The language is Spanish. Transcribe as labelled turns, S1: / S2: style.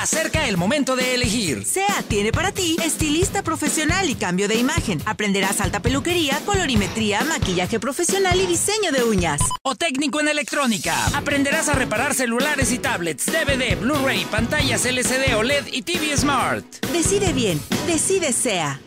S1: Acerca el momento de elegir.
S2: SEA tiene para ti estilista profesional y cambio de imagen. Aprenderás alta peluquería, colorimetría, maquillaje profesional y diseño de uñas.
S1: O técnico en electrónica. Aprenderás a reparar celulares y tablets, DVD, Blu-ray, pantallas LCD OLED y TV Smart.
S2: Decide bien, decide SEA.